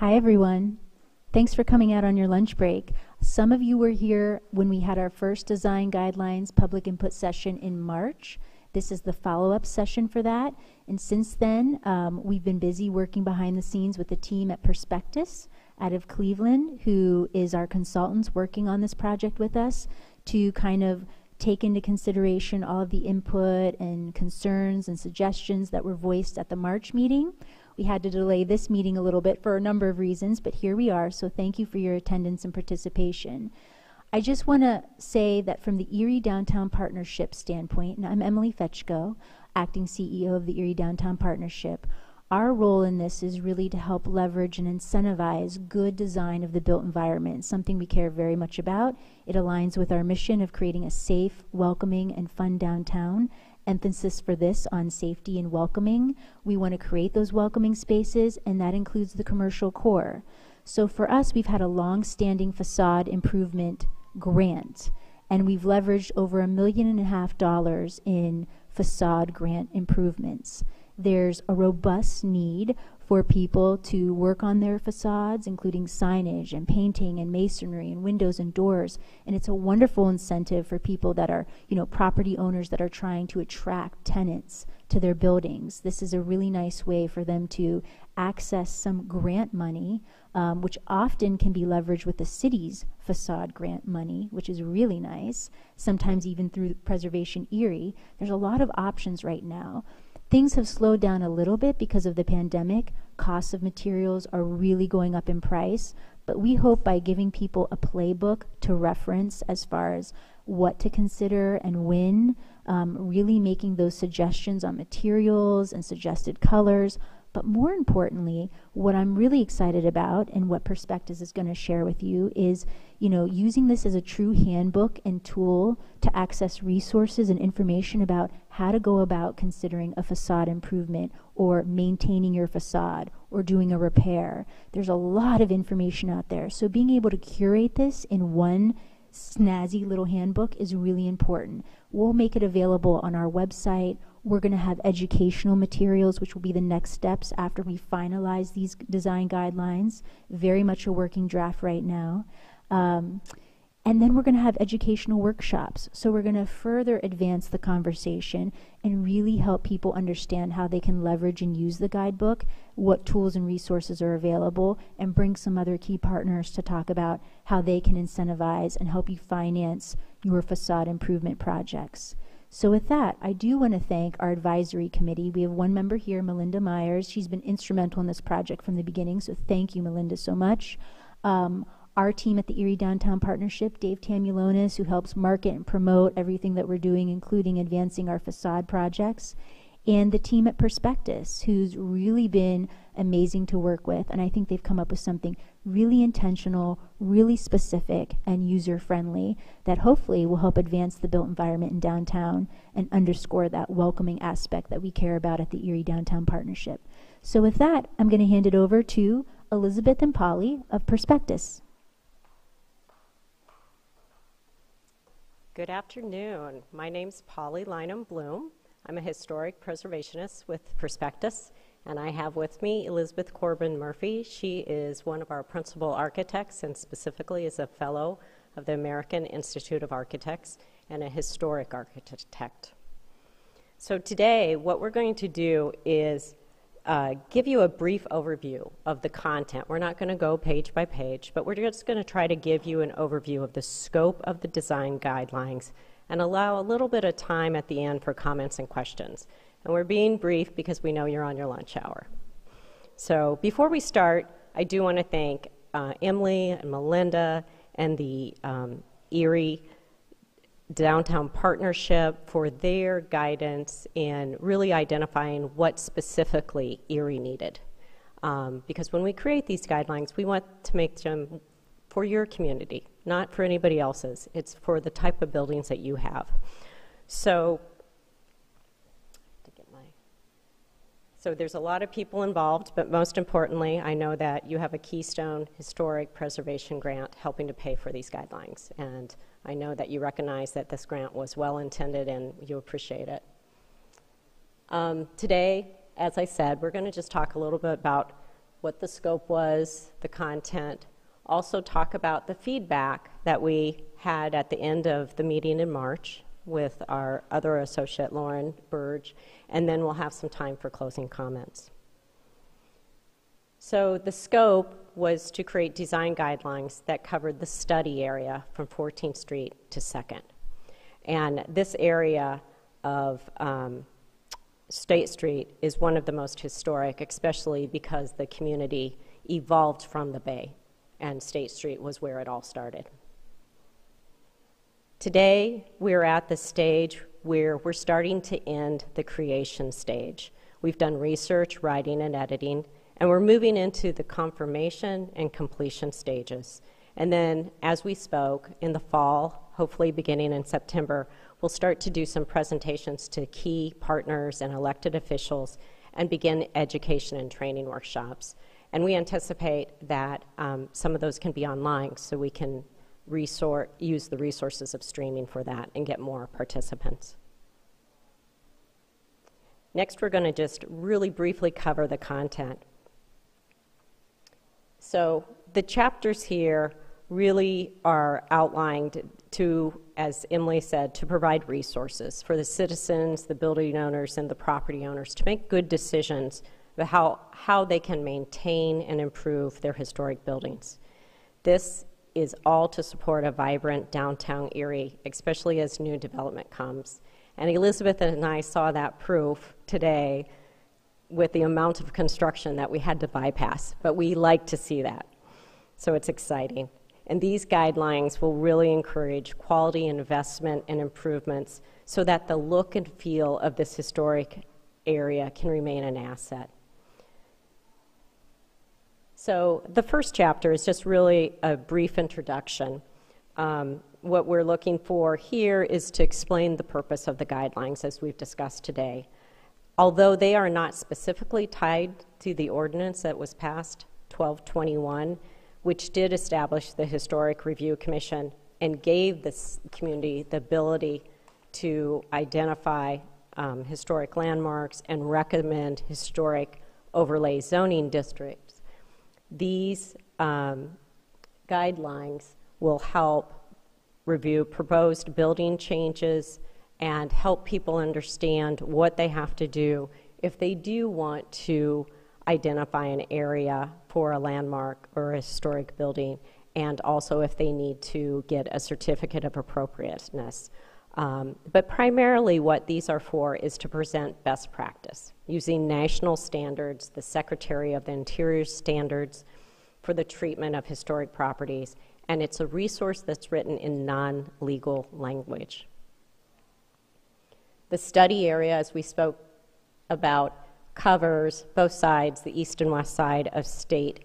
Hi, everyone. Thanks for coming out on your lunch break. Some of you were here when we had our first design guidelines public input session in March. This is the follow up session for that. And since then, um, we've been busy working behind the scenes with the team at Perspectus out of Cleveland, who is our consultants working on this project with us to kind of take into consideration all of the input and concerns and suggestions that were voiced at the March meeting. We had to delay this meeting a little bit for a number of reasons, but here we are, so thank you for your attendance and participation. I just want to say that from the Erie Downtown Partnership standpoint, and I'm Emily Fetchko, acting CEO of the Erie Downtown Partnership, our role in this is really to help leverage and incentivize good design of the built environment, something we care very much about. It aligns with our mission of creating a safe, welcoming, and fun downtown. Emphasis for this on safety and welcoming. We want to create those welcoming spaces, and that includes the commercial core. So for us, we've had a long standing facade improvement grant, and we've leveraged over a million and a half dollars in facade grant improvements there's a robust need for people to work on their facades, including signage and painting and masonry and windows and doors. And it's a wonderful incentive for people that are, you know, property owners that are trying to attract tenants to their buildings. This is a really nice way for them to access some grant money, um, which often can be leveraged with the city's facade grant money, which is really nice, sometimes even through Preservation Erie. There's a lot of options right now. Things have slowed down a little bit because of the pandemic. Costs of materials are really going up in price, but we hope by giving people a playbook to reference as far as what to consider and when, um, really making those suggestions on materials and suggested colors, but more importantly, what I'm really excited about and what Perspectus is going to share with you is, you know, using this as a true handbook and tool to access resources and information about how to go about considering a facade improvement or maintaining your facade or doing a repair. There's a lot of information out there. So being able to curate this in one snazzy little handbook is really important. We'll make it available on our website we're going to have educational materials, which will be the next steps after we finalize these design guidelines. Very much a working draft right now. Um, and then we're going to have educational workshops. So we're going to further advance the conversation and really help people understand how they can leverage and use the guidebook, what tools and resources are available, and bring some other key partners to talk about how they can incentivize and help you finance your facade improvement projects. So, with that, I do want to thank our advisory committee. We have one member here, Melinda Myers. She's been instrumental in this project from the beginning, so thank you, Melinda, so much. Um, our team at the Erie Downtown Partnership, Dave Tamulonis, who helps market and promote everything that we're doing, including advancing our facade projects, and the team at Perspectus, who's really been amazing to work with. And I think they've come up with something really intentional, really specific, and user friendly that hopefully will help advance the built environment in downtown and underscore that welcoming aspect that we care about at the Erie Downtown Partnership. So, with that, I'm going to hand it over to Elizabeth and Polly of Perspectus. Good afternoon. My name's Polly Lynham Bloom. I'm a historic preservationist with Perspectus, and I have with me Elizabeth Corbin Murphy. She is one of our principal architects and specifically is a fellow of the American Institute of Architects and a historic architect. So, today, what we're going to do is uh, give you a brief overview of the content. We're not going to go page by page, but we're just going to try to give you an overview of the scope of the design guidelines and allow a little bit of time at the end for comments and questions. And we're being brief because we know you're on your lunch hour. So before we start, I do want to thank uh, Emily and Melinda and the um, Erie Downtown Partnership for their guidance in really identifying what specifically Erie needed. Um, because when we create these guidelines, we want to make them for your community, not for anybody else's. It's for the type of buildings that you have. So So there's a lot of people involved, but most importantly, I know that you have a Keystone Historic Preservation Grant helping to pay for these guidelines. And I know that you recognize that this grant was well intended and you appreciate it. Um, today, as I said, we're going to just talk a little bit about what the scope was, the content, also talk about the feedback that we had at the end of the meeting in March with our other associate, Lauren Burge, and then we'll have some time for closing comments. So, the scope was to create design guidelines that covered the study area from 14th Street to 2nd. And this area of um, State Street is one of the most historic, especially because the community evolved from the Bay, and State Street was where it all started. Today, we're at the stage where we're starting to end the creation stage. We've done research, writing, and editing, and we're moving into the confirmation and completion stages. And then, as we spoke, in the fall, hopefully beginning in September, we'll start to do some presentations to key partners and elected officials and begin education and training workshops. And we anticipate that um, some of those can be online so we can resort, use the resources of streaming for that and get more participants. Next, we're going to just really briefly cover the content. So, the chapters here really are outlined to, as Emily said, to provide resources for the citizens, the building owners, and the property owners to make good decisions about how, how they can maintain and improve their historic buildings. This is all to support a vibrant downtown Erie, especially as new development comes. And Elizabeth and I saw that proof today with the amount of construction that we had to bypass, but we like to see that. So it's exciting. And these guidelines will really encourage quality investment and improvements so that the look and feel of this historic area can remain an asset. So, the first chapter is just really a brief introduction. Um, what we're looking for here is to explain the purpose of the guidelines as we've discussed today. Although they are not specifically tied to the ordinance that was passed, 1221, which did establish the Historic Review Commission and gave the community the ability to identify um, historic landmarks and recommend historic overlay zoning districts these um, guidelines will help review proposed building changes and help people understand what they have to do if they do want to identify an area for a landmark or a historic building, and also if they need to get a certificate of appropriateness. Um, but primarily, what these are for is to present best practice using national standards, the Secretary of the Interior standards for the treatment of historic properties, and it's a resource that's written in non legal language. The study area, as we spoke about, covers both sides, the east and west side of State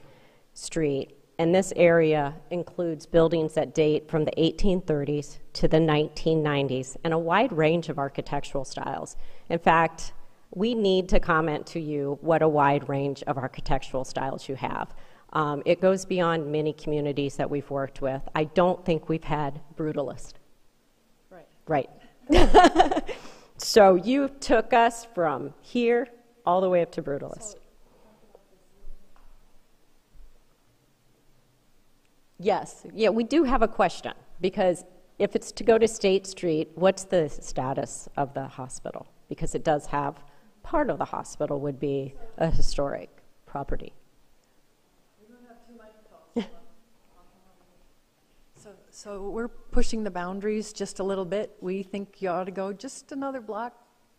Street, and this area includes buildings that date from the 1830s to the 1990s and a wide range of architectural styles. In fact, we need to comment to you what a wide range of architectural styles you have. Um, it goes beyond many communities that we've worked with. I don't think we've had brutalist. Right. Right. so you took us from here all the way up to brutalist. Yes, yeah, we do have a question because if it's to go to State Street, what's the status of the hospital? Because it does have part of the hospital would be a historic property. So, so we're pushing the boundaries just a little bit. We think you ought to go just another block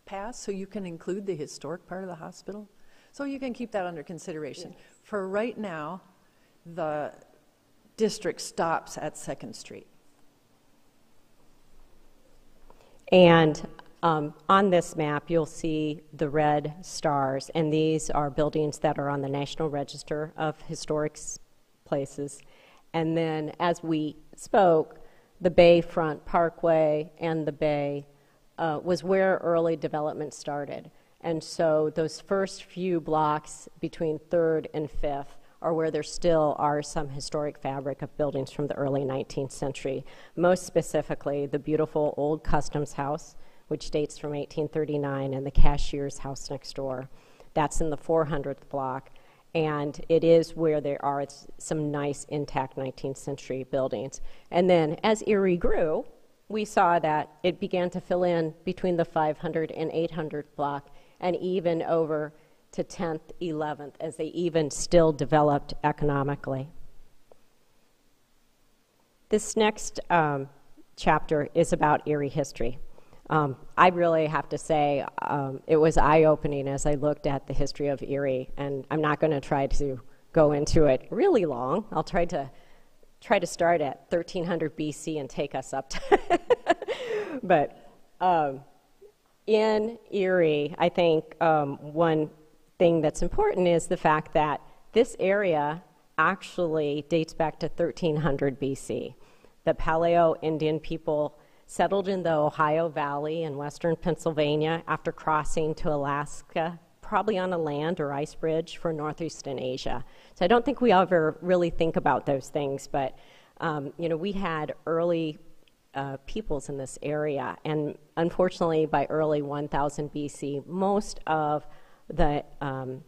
past so you can include the historic part of the hospital. So you can keep that under consideration. For right now, the district stops at Second Street. And um, on this map, you'll see the red stars, and these are buildings that are on the National Register of Historic Places. And then, as we spoke, the Bayfront Parkway and the Bay uh, was where early development started. And so, those first few blocks between 3rd and 5th are where there still are some historic fabric of buildings from the early 19th century. Most specifically, the beautiful old customs house, which dates from 1839, and the cashier's house next door. That's in the 400th block. and it is where there are some nice intact 19th century buildings. And then as Erie grew, we saw that it began to fill in between the 500 and 800 block and even over to 10th, 11th as they even still developed economically. This next um, chapter is about Erie history. Um, I really have to say um, it was eye opening as I looked at the history of Erie, and I'm not going to try to go into it really long. I'll try to try to start at 1300 BC and take us up to. but um, in Erie, I think um, one thing that's important is the fact that this area actually dates back to 1300 BC. The Paleo Indian people settled in the Ohio Valley in western Pennsylvania after crossing to Alaska, probably on a land or ice bridge for northeastern Asia. So I don't think we ever really think about those things, but um, you know, we had early uh, peoples in this area, and unfortunately, by early 1000 BC, most of the um,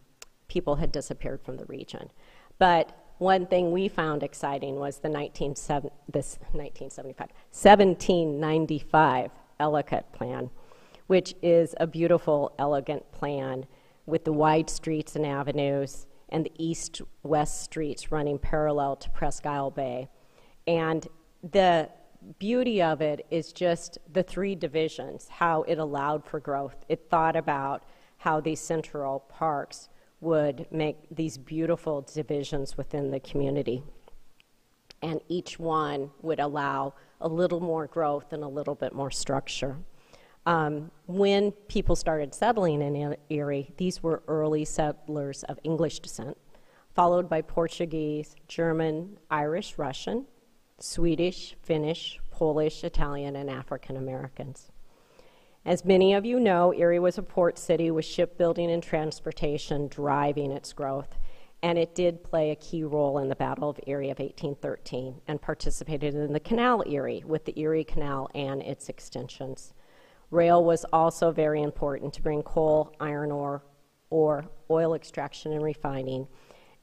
people had disappeared from the region. But one thing we found exciting was the 19, this 1975, 1795 Ellicott Plan, which is a beautiful, elegant plan with the wide streets and avenues and the east-west streets running parallel to Presque Isle Bay. And the beauty of it is just the three divisions, how it allowed for growth. It thought about how these central parks would make these beautiful divisions within the community. And each one would allow a little more growth and a little bit more structure. Um, when people started settling in Erie, these were early settlers of English descent, followed by Portuguese, German, Irish, Russian, Swedish, Finnish, Polish, Italian, and African Americans. As many of you know, Erie was a port city with shipbuilding and transportation driving its growth, and it did play a key role in the Battle of Erie of 1813 and participated in the Canal Erie with the Erie Canal and its extensions. Rail was also very important to bring coal, iron ore, or oil extraction and refining.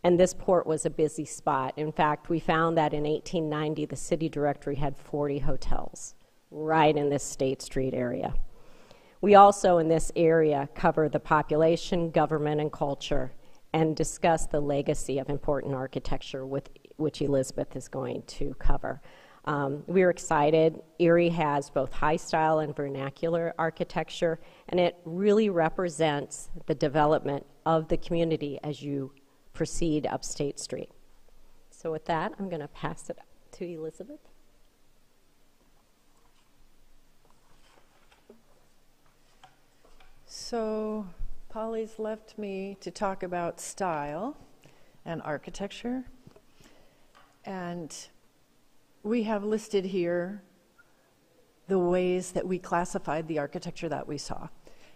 And this port was a busy spot. In fact, we found that in 1890, the city directory had 40 hotels right in this State Street area. We also, in this area, cover the population, government, and culture and discuss the legacy of important architecture, with, which Elizabeth is going to cover. Um, we're excited. Erie has both high style and vernacular architecture, and it really represents the development of the community as you proceed up State Street. So, with that, I'm going to pass it to Elizabeth. So, Polly's left me to talk about style and architecture. And we have listed here the ways that we classified the architecture that we saw.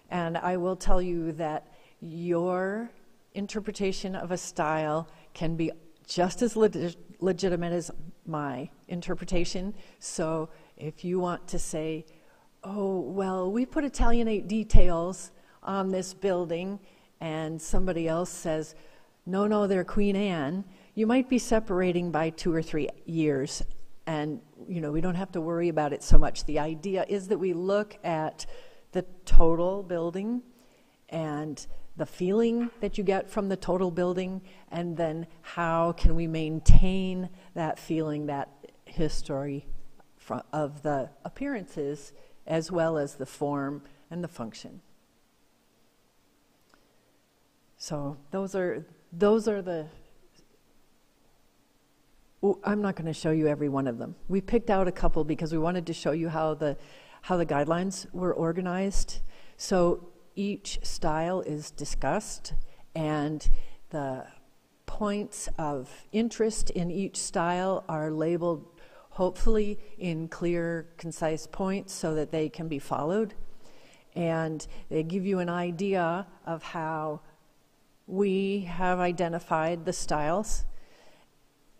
And I will tell you that your interpretation of a style can be just as legitimate as my interpretation. So if you want to say, oh, well, we put Italianate details on this building, and somebody else says, no, no, they're Queen Anne, you might be separating by two or three years. And, you know, we don't have to worry about it so much. The idea is that we look at the total building and the feeling that you get from the total building, and then how can we maintain that feeling, that history of the appearances, as well as the form and the function. So those are those are the. I'm not going to show you every one of them. We picked out a couple because we wanted to show you how the how the guidelines were organized. So each style is discussed, and the points of interest in each style are labeled hopefully in clear, concise points so that they can be followed. And they give you an idea of how we have identified the styles.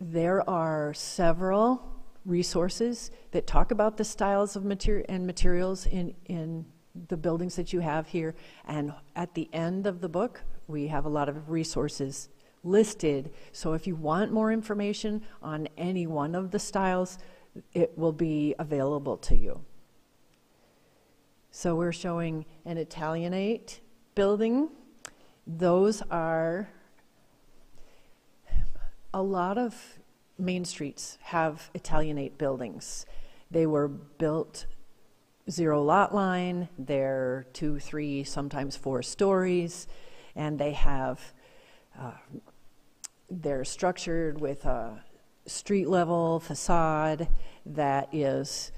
There are several resources that talk about the styles of material and materials in, in the buildings that you have here. And at the end of the book, we have a lot of resources listed. So if you want more information on any one of the styles, it will be available to you. So we're showing an Italianate building. Those are a lot of main streets have Italianate buildings. They were built zero lot line, they're two, three, sometimes four stories, and they have, uh, they're structured with a street level facade that is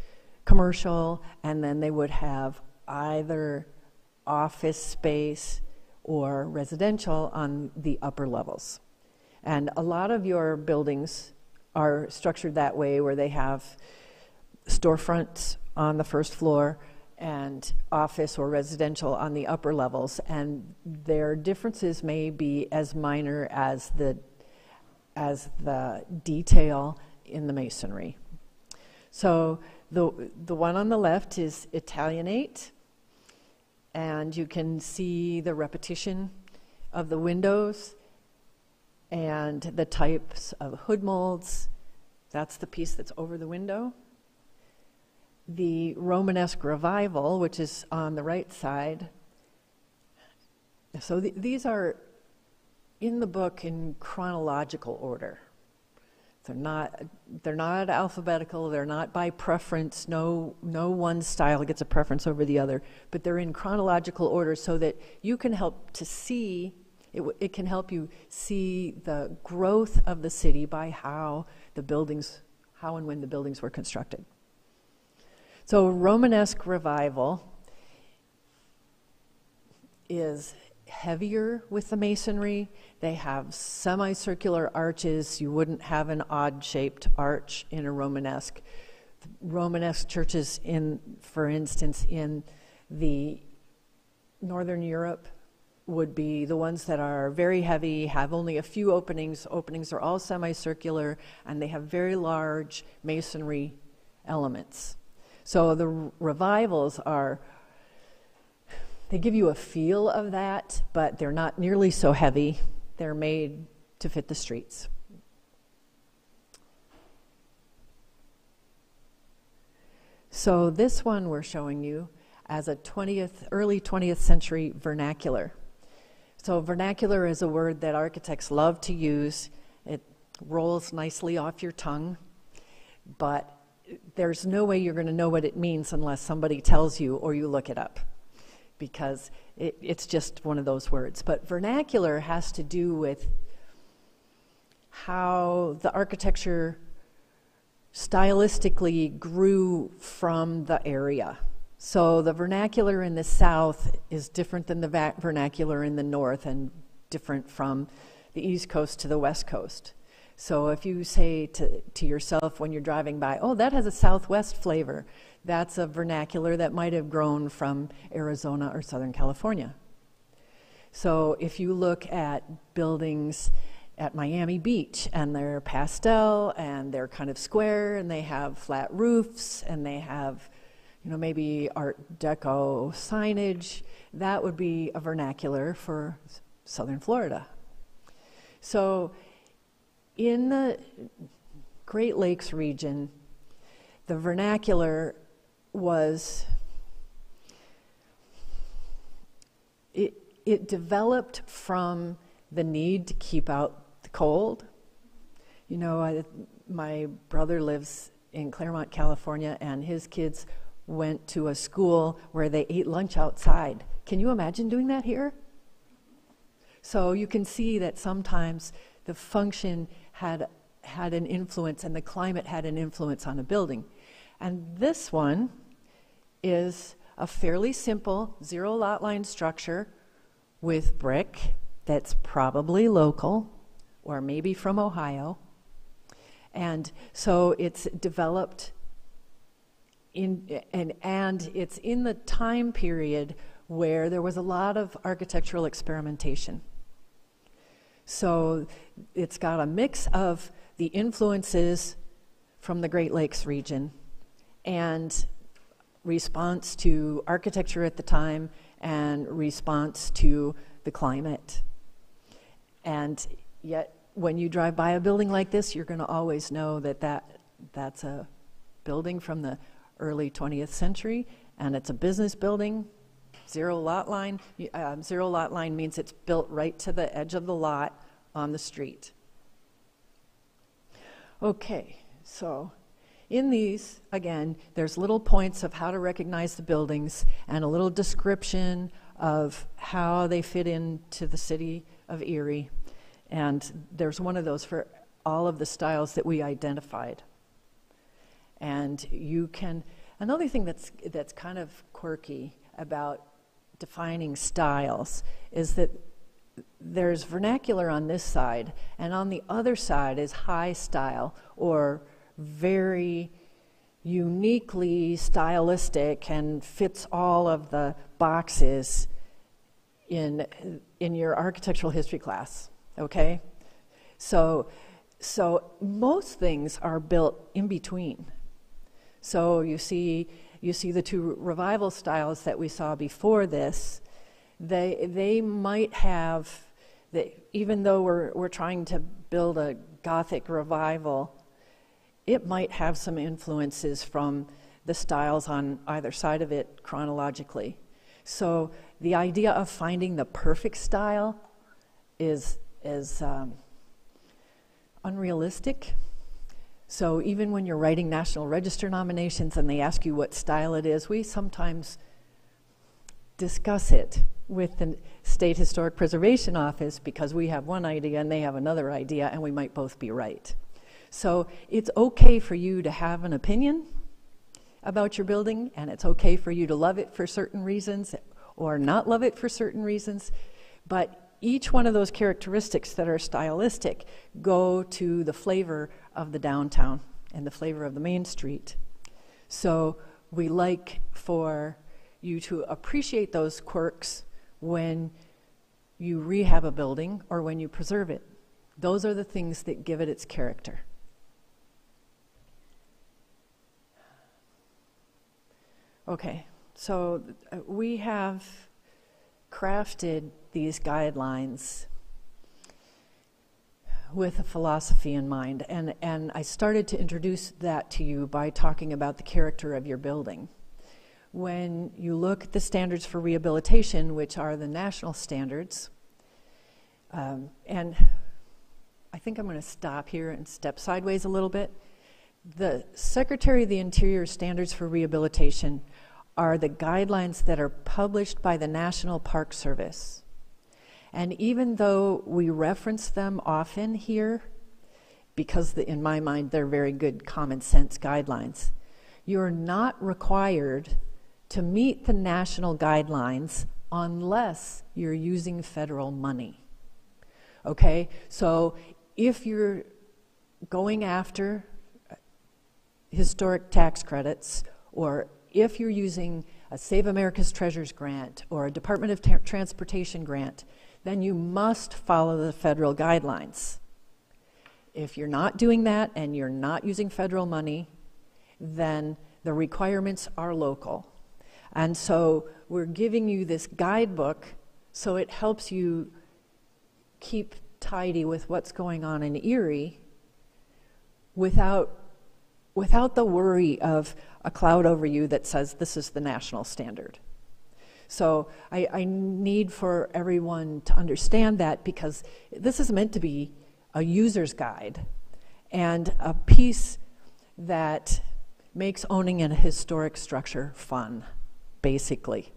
commercial, and then they would have either office space or residential on the upper levels. And a lot of your buildings are structured that way where they have storefronts on the first floor and office or residential on the upper levels and their differences may be as minor as the as the detail in the masonry so the the one on the left is italianate and you can see the repetition of the windows and the types of hood molds. That's the piece that's over the window. The Romanesque revival, which is on the right side. So th- these are in the book in chronological order. They're not, they're not alphabetical, they're not by preference. No, no one style gets a preference over the other, but they're in chronological order so that you can help to see it, it can help you see the growth of the city by how the buildings, how and when the buildings were constructed. So, Romanesque revival is heavier with the masonry. They have semicircular arches. You wouldn't have an odd shaped arch in a Romanesque. Romanesque churches, in, for instance, in the Northern Europe, would be the ones that are very heavy, have only a few openings. Openings are all semicircular, and they have very large masonry elements. So the revivals are, they give you a feel of that, but they're not nearly so heavy. They're made to fit the streets. So this one we're showing you as a 20th, early 20th century vernacular. So, vernacular is a word that architects love to use. It rolls nicely off your tongue, but there's no way you're going to know what it means unless somebody tells you or you look it up because it, it's just one of those words. But vernacular has to do with how the architecture stylistically grew from the area. So the vernacular in the South is different than the va- vernacular in the North and different from the East Coast to the West Coast. So if you say to, to yourself when you're driving by, oh, that has a Southwest flavor, that's a vernacular that might have grown from Arizona or Southern California. So if you look at buildings at Miami Beach and they're pastel and they're kind of square and they have flat roofs and they have you know, maybe Art Deco signage, that would be a vernacular for southern Florida. So, in the Great Lakes region, the vernacular was it, it developed from the need to keep out the cold. You know, I, my brother lives in Claremont, California, and his kids went to a school where they ate lunch outside. Can you imagine doing that here? So you can see that sometimes the function had, had an influence and the climate had an influence on a building. And this one is a fairly simple zero lot line structure with brick that's probably local or maybe from Ohio. And so it's developed in, and, and it's in the time period where there was a lot of architectural experimentation. So it's got a mix of the influences from the Great Lakes region and response to architecture at the time and response to the climate. And yet when you drive by a building like this, you're going to always know that, that that's a building from the early 20th century, and it's a business building, zero lot line. Um, Zero lot line means it's built right to the edge of the lot on the street. Okay, so in these, again, there's little points of how to recognize the buildings and a little description of how they fit into the city of Erie. And there's one of those for all of the styles that we identified. And you can, another thing that's, that's kind of quirky about defining styles is that there's vernacular on this side, and on the other side is high style or very uniquely stylistic and fits all of the boxes in, in your architectural history class, okay? So, so most things are built in between. So you see, you see the two revival styles that we saw before this. They, they might have, they, even though we're, we're trying to build a Gothic revival, it might have some influences from the styles on either side of it chronologically. So the idea of finding the perfect style is, is um, unrealistic. So even when you're writing National Register nominations and they ask you what style it is, we sometimes discuss it with the State Historic Preservation Office because we have one idea and they have another idea and we might both be right. So it's okay for you to have an opinion about your building and it's okay for you to love it for certain reasons or not love it for certain reasons, but each one of those characteristics that are stylistic go to the flavor of the downtown and the flavor of the main street. So we like for you to appreciate those quirks when you rehab a building or when you preserve it. Those are the things that give it its character. Okay, so uh, we have crafted these guidelines with a philosophy in mind, and, and I started to introduce that to you by talking about the character of your building. When you look at the standards for rehabilitation, which are the national standards, um, and I think I'm going to stop here and step sideways a little bit. The Secretary of the Interior standards for rehabilitation are the guidelines that are published by the National Park Service. And even though we reference them often here, because the, in my mind they're very good common sense guidelines, you're not required to meet the national guidelines unless you're using federal money. Okay? So if you're going after uh, historic tax credits or if you're using a Save America's Treasures grant or a Department of Ta- Transportation grant, then you must follow the federal guidelines. If you're not doing that and you're not using federal money, then the requirements are local. And so we're giving you this guidebook so it helps you keep tidy with what's going on in Erie without, without the worry of a cloud over you that says this is the national standard. So I, I, need for everyone to understand that because this is meant to be a user's guide and a piece that makes owning a historic structure fun, basically.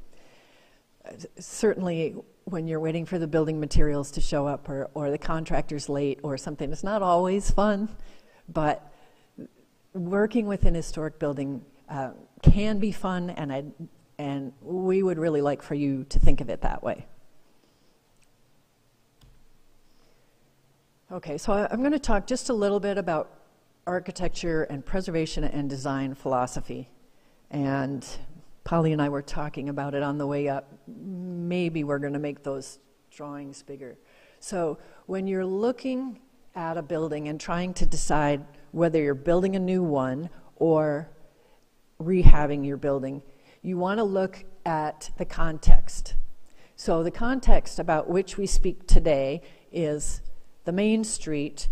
Certainly, when you're waiting for the building materials to show up or, or the contractor's late or something, it's not always fun, but working with an historic building uh, can be fun, and, I, and we would really like for you to think of it that way. Okay, so I'm going to talk just a little bit about architecture and preservation and design philosophy. And Polly and I were talking about it on the way up. Maybe we're going to make those drawings bigger. So when you're looking at a building and trying to decide whether you're building a new one or rehabbing your building, you want to look at the context. So, the context about which we speak today is the main street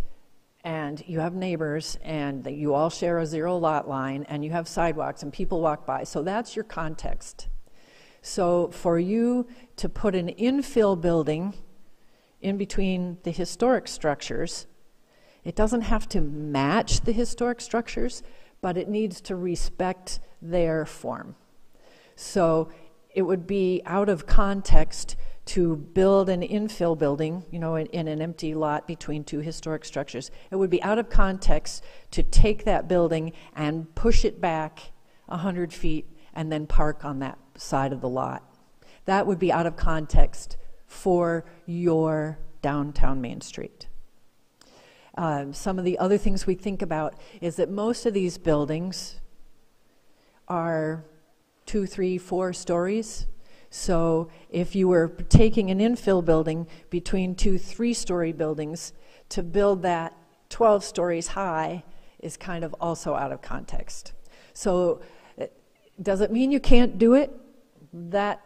and you have neighbors and you all share a zero lot line and you have sidewalks and people walk by. So that's your context. So for you to put an infill building in between the historic structures, it doesn't have to match the historic structures, but it needs to respect their form. So it would be out of context to build an infill building, you know, in, in, an empty lot between two historic structures. It would be out of context to take that building and push it back 100 feet and then park on that side of the lot. That would be out of context for your downtown Main Street. Um, some of the other things we think about is that most of these buildings are two, three, four stories. So if you were taking an infill building between two three story buildings to build that 12 stories high is kind of also out of context. So uh, does it mean you can't do it? That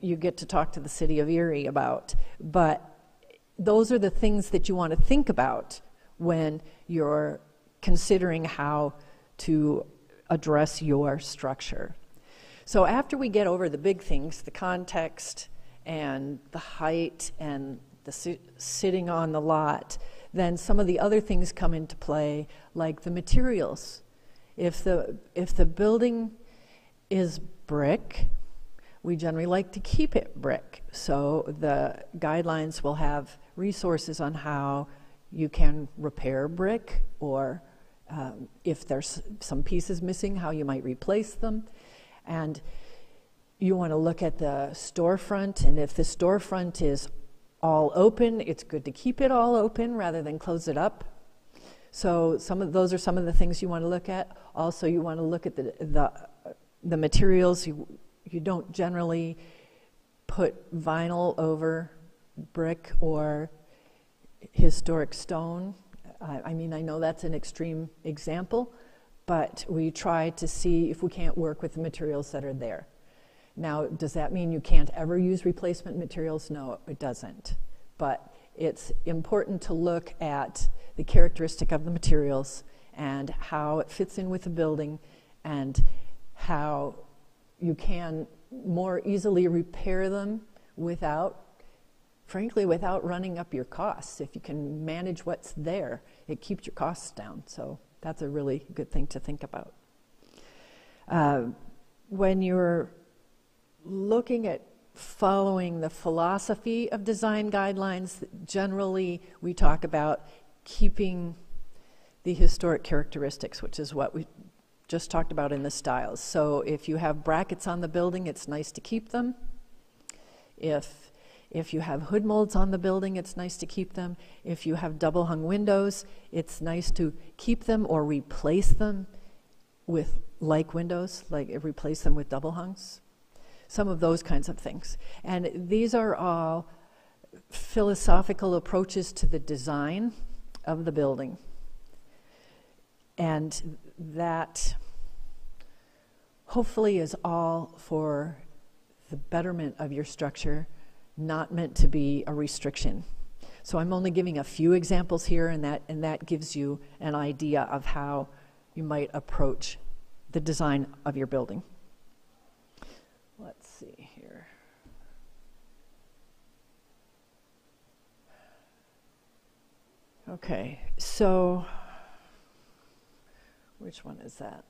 you get to talk to the city of Erie about. But those are the things that you want to think about when you're considering how to address your structure. So after we get over the big things, the context and the height and the si- sitting on the lot, then some of the other things come into play, like the materials. If the if the building is brick, we generally like to keep it brick. So the guidelines will have resources on how you can repair brick or um, if there's some pieces missing, how you might replace them. And you want to look at the storefront, and if the storefront is all open, it's good to keep it all open rather than close it up. So some of those are some of the things you want to look at. Also, you want to look at the the, the materials. You you don't generally put vinyl over brick or historic stone. I, I mean, I know that's an extreme example, but we try to see if we can't work with the materials that are there. Now, does that mean you can't ever use replacement materials? No, it doesn't. But it's important to look at the characteristic of the materials and how it fits in with the building and how you can more easily repair them without, frankly, without running up your costs. If you can manage what's there, it keeps your costs down. So that's a really good thing to think about. Uh, when you're looking at following the philosophy of design guidelines, generally we talk about keeping the historic characteristics, which is what we just talked about in the styles. So if you have brackets on the building, it's nice to keep them. If if you have hood molds on the building, it's nice to keep them. If you have double hung windows, it's nice to keep them or replace them with like windows, like replace them with double hungs. Some of those kinds of things. And these are all philosophical approaches to the design of the building. And that hopefully is all for the betterment of your structure not meant to be a restriction. So I'm only giving a few examples here, and that, and that gives you an idea of how you might approach the design of your building. Let's see here. Okay, so which one is that?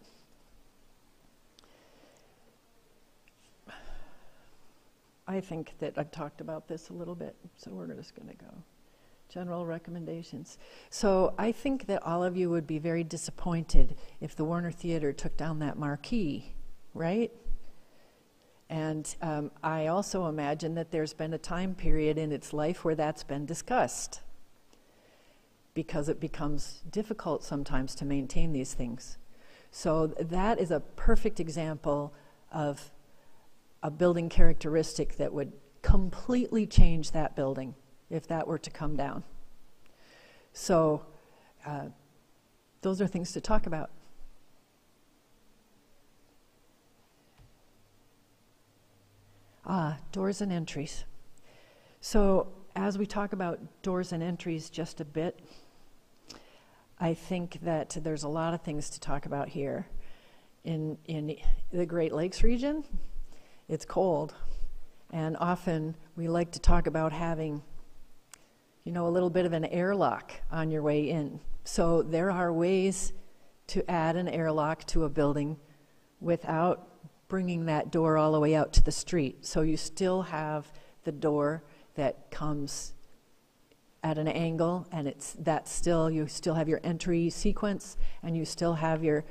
I think that I've talked about this a little bit, so we're just going to go. General recommendations. So I think that all of you would be very disappointed if the Warner Theater took down that marquee, right? And um, I also imagine that there's been a time period in its life where that's been discussed because it becomes difficult sometimes to maintain these things. So that is a perfect example of a building characteristic that would completely change that building if that were to come down. So, uh, those are things to talk about. Ah, doors and entries. So, as we talk about doors and entries just a bit, I think that there's a lot of things to talk about here. In, in the Great Lakes region, it's cold. And often we like to talk about having, you know, a little bit of an airlock on your way in. So there are ways to add an airlock to a building without bringing that door all the way out to the street. So you still have the door that comes at an angle and it's that still you still have your entry sequence and you still have your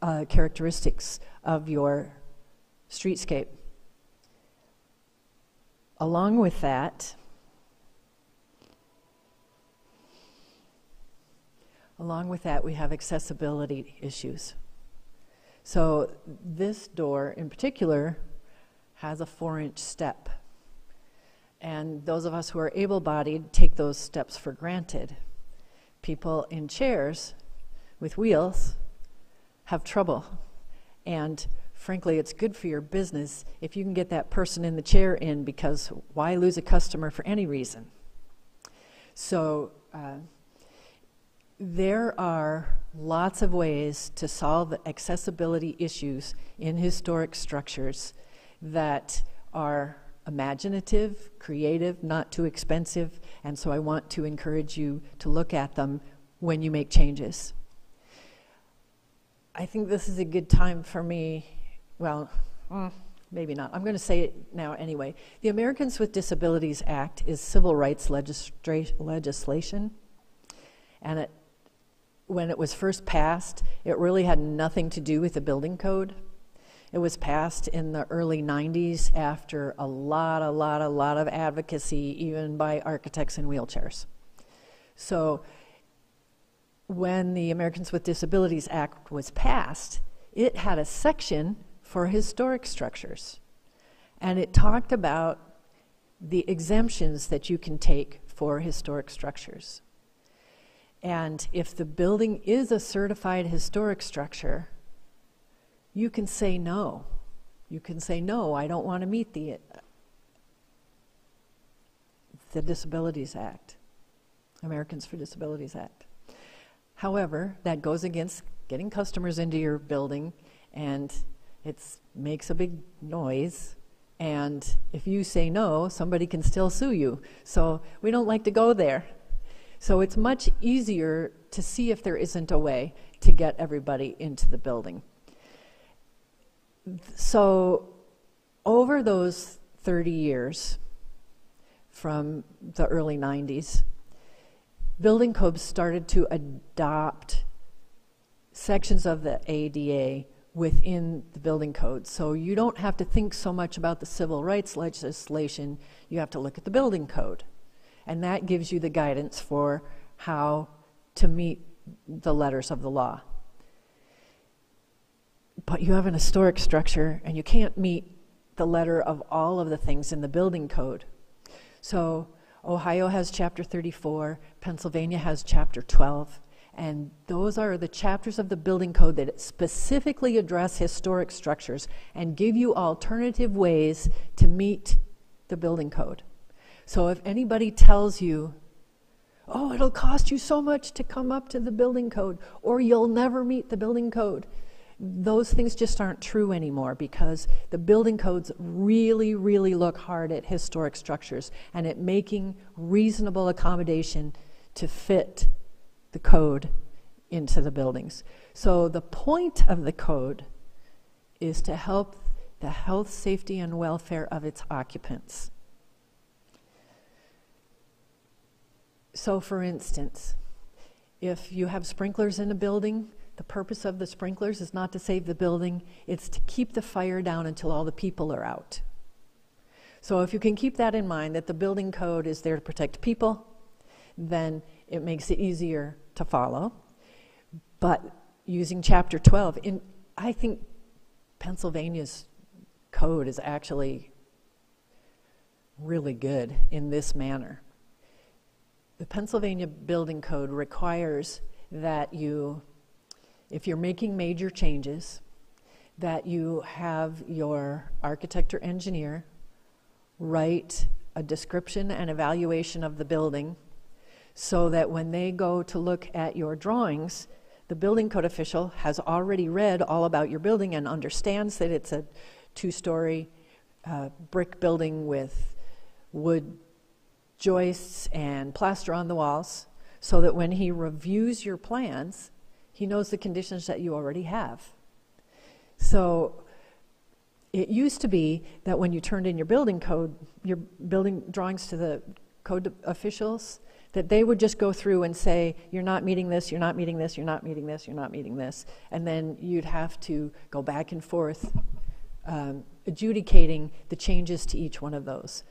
uh, characteristics of your streetscape along with that along with that we have accessibility issues so this door in particular has a four inch step and those of us who are able bodied take those steps for granted. People in chairs with wheels have trouble. And frankly, it's good for your business if you can get that person in the chair in because why lose a customer for any reason? So, uh, there are lots of ways to solve the accessibility issues in historic structures that are imaginative, creative, not too expensive, and so I want to encourage you to look at them when you make changes. I think this is a good time for me, well, mm, maybe not. I'm going to say it now anyway. The Americans with Disabilities Act is civil rights legislation, and it, when it was first passed, it really had nothing to do with the building code. It was passed in the early 90s after a lot, a lot, a lot of advocacy, even by architects in wheelchairs. So when the Americans with Disabilities Act was passed, it had a section for historic structures. And it talked about the exemptions that you can take for historic structures. And if the building is a certified historic structure, you can say no. You can say, no, I don't want to meet the, the Disabilities Act, Americans for Disabilities Act. However, that goes against getting customers into your building, and it makes a big noise. And if you say no, somebody can still sue you. So we don't like to go there. So it's much easier to see if there isn't a way to get everybody into the building so over those 30 years from the early 90s, building codes started to adopt sections of the ADA within the building code. So you don't have to think so much about the civil rights legislation, you have to look at the building code. And that gives you the guidance for how to meet the letters of the law but you have an historic structure and you can't meet the letter of all of the things in the building code. So Ohio has chapter 34, Pennsylvania has chapter 12, and those are the chapters of the building code that specifically address historic structures and give you alternative ways to meet the building code. So if anybody tells you, oh, it'll cost you so much to come up to the building code, or you'll never meet the building code, those things just aren't true anymore because the building codes really, really look hard at historic structures and at making reasonable accommodation to fit the code into the buildings. So the point of the code is to help the health, safety, and welfare of its occupants. So, for instance, if you have sprinklers in a building, the purpose of the sprinklers is not to save the building, it's to keep the fire down until all the people are out. So if you can keep that in mind, that the building code is there to protect people, then it makes it easier to follow. But using chapter 12, in, I think Pennsylvania's code is actually really good in this manner. The Pennsylvania Building Code requires that you if you're making major changes, that you have your architect or engineer write a description and evaluation of the building so that when they go to look at your drawings, the building code official has already read all about your building and understands that it's a two story uh, brick building with wood joists and plaster on the walls, so that when he reviews your plans, he knows the conditions that you already have. So it used to be that when you turned in your building code, your building drawings to the code officials, that they would just go through and say, You're not meeting this, you're not meeting this, you're not meeting this, you're not meeting this. And then you'd have to go back and forth um, adjudicating the changes to each one of those.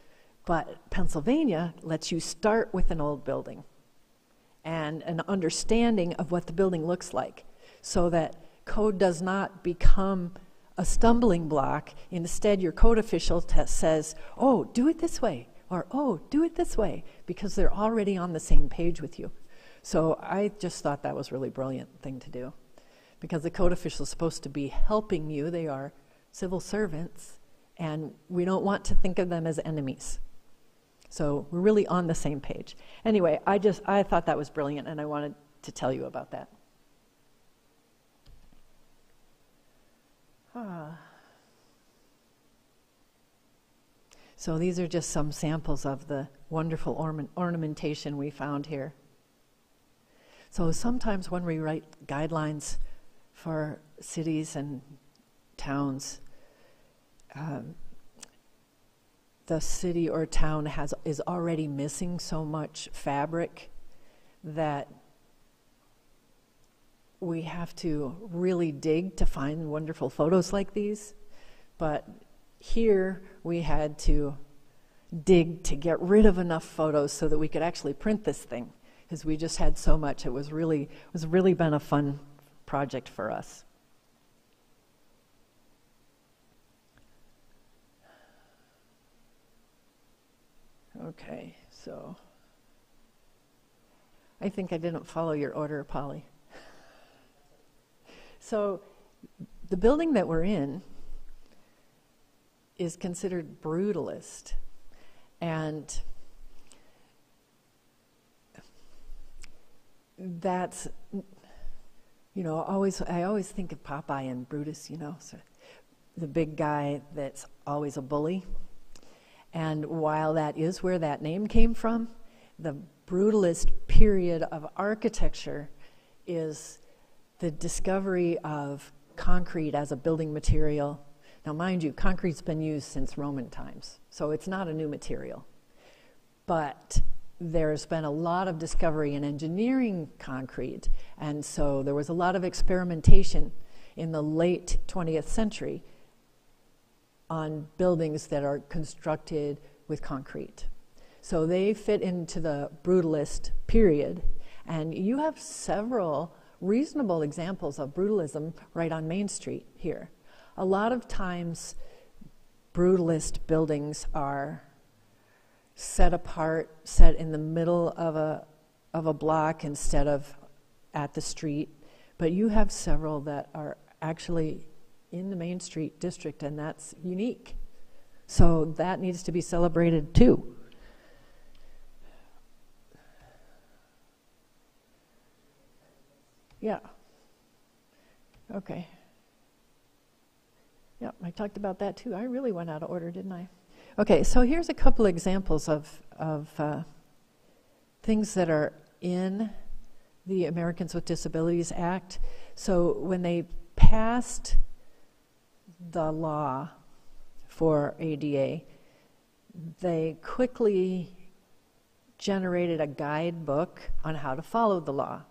But Pennsylvania lets you start with an old building and an understanding of what the building looks like so that code does not become a stumbling block. Instead, your code official says, Oh, do it this way or, oh, do it this way, because they're already on the same page with you. So I just thought that was really brilliant thing to do. Because the code official is supposed to be helping you, they are civil servants, and we don't want to think of them as enemies. So we're really on the same page. Anyway, I just I thought that was brilliant and I wanted to tell you about that. Ah. So these are just some samples of the wonderful ornament, ornamentation we found here. So sometimes when we write guidelines for cities and towns, um, the city or town has is already missing so much fabric that we have to really dig to find wonderful photos like these. But here we had to dig to get rid of enough photos so that we could actually print this thing because we just had so much. It was really it was really been a fun project for us. Okay, so I think I didn't follow your order, Polly. So the building that we're in is considered brutalist. And that's, you know, always I always think of Popeye and Brutus, you know, so the big guy that's always a bully. And while that is where that name came from, the brutalist period of architecture is the discovery of concrete as a building material now, mind you, concrete's been used since Roman times, so it's not a new material. But there's been a lot of discovery in engineering concrete, and so there was a lot of experimentation in the late 20th century on buildings that are constructed with concrete. So they fit into the brutalist period, and you have several reasonable examples of brutalism right on Main Street here a lot of times brutalist buildings are set apart, set in the middle of a, of a block instead of at the street. But you have several that are actually in the Main Street district, and that's unique. So that needs to be celebrated too. Yeah. Okay. Yep, I talked about that too. I really went out of order, didn't I? Okay, so here's a couple examples of, of uh, things that are in the Americans with Disabilities Act. So when they passed the law for ADA, they quickly generated a guidebook on how to follow the law.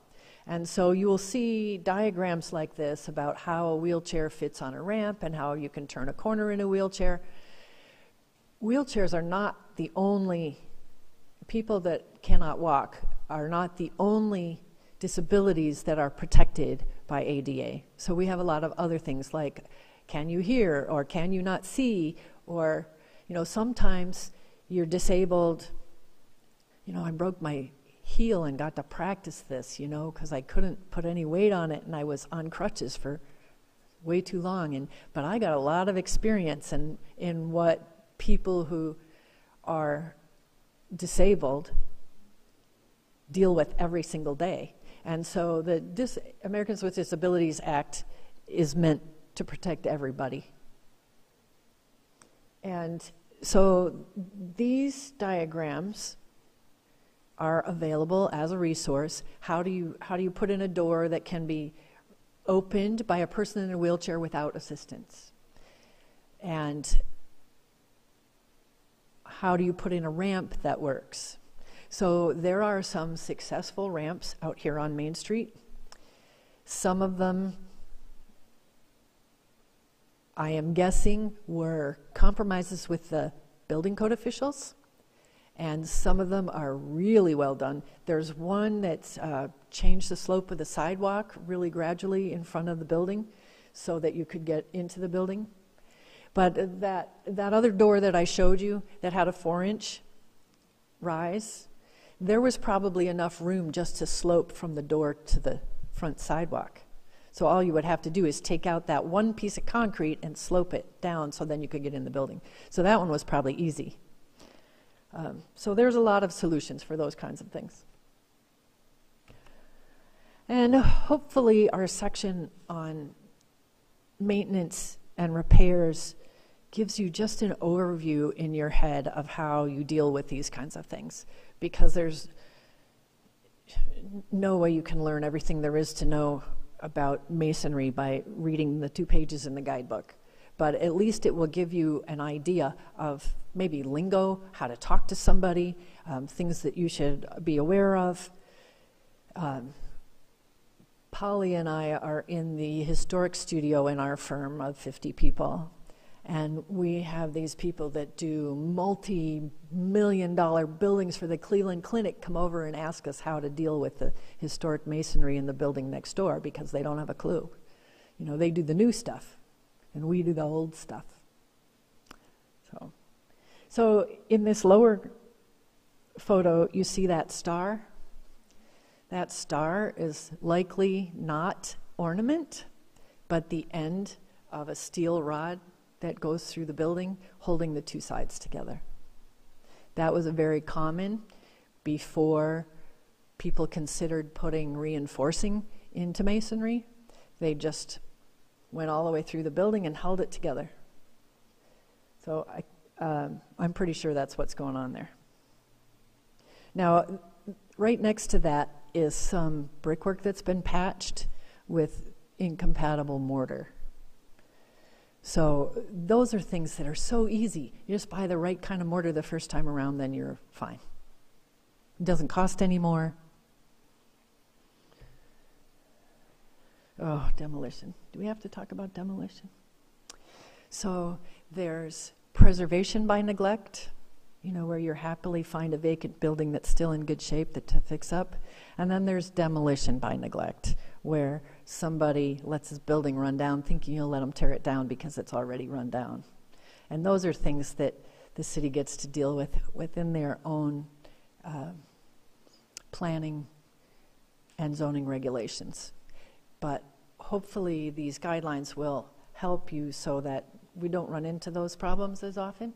And so you will see diagrams like this about how a wheelchair fits on a ramp and how you can turn a corner in a wheelchair. Wheelchairs are not the only, people that cannot walk are not the only disabilities that are protected by ADA. So we have a lot of other things like can you hear or can you not see or you know sometimes you're disabled you know I broke my heel and got to practice this, you know, because I couldn't put any weight on it and I was on crutches for way too long. And but I got a lot of experience in in what people who are disabled deal with every single day. And so the Dis- Americans with Disabilities Act is meant to protect everybody. And so these diagrams are available as a resource. How do you how do you put in a door that can be opened by a person in a wheelchair without assistance? And how do you put in a ramp that works? So there are some successful ramps out here on Main Street. Some of them, I am guessing, were compromises with the building code officials, and some of them are really well done. There's one that's uh, changed the slope of the sidewalk really gradually in front of the building so that you could get into the building. But that, that other door that I showed you that had a four inch rise, there was probably enough room just to slope from the door to the front sidewalk. So all you would have to do is take out that one piece of concrete and slope it down so then you could get in the building. So that one was probably easy. Um, so there's a lot of solutions for those kinds of things. And hopefully, our section on maintenance and repairs gives you just an overview in your head of how you deal with these kinds of things because there's no way you can learn everything there is to know about masonry by reading the two pages in the guidebook. But at least it will give you an idea of maybe lingo, how to talk to somebody, um, things that you should be aware of. Um, Polly and I are in the historic studio in our firm of 50 people. And we have these people that do multi million dollar buildings for the Cleveland Clinic come over and ask us how to deal with the historic masonry in the building next door because they don't have a clue. You know, they do the new stuff, and we do the old stuff. So, so in this lower photo, you see that star? That star is likely not ornament, but the end of a steel rod that goes through the building holding the two sides together. That was a very common before people considered putting reinforcing into masonry. They just went all the way through the building and held it together. So I, um, I'm pretty sure that's what's going on there. Now, right next to that is some brickwork that's been patched with incompatible mortar. So those are things that are so easy. You just buy the right kind of mortar the first time around, then you're fine. It doesn't cost any more. Oh, demolition. Do we have to talk about demolition? So there's preservation by neglect, you know, where you're happily find a vacant building that's still in good shape that to fix up. And then there's demolition by neglect, where somebody lets his building run down thinking you'll let them tear it down because it's already run down. And those are things that the city gets to deal with within their own uh, planning and zoning regulations. But hopefully, these guidelines will help you so that we don't run into those problems as often.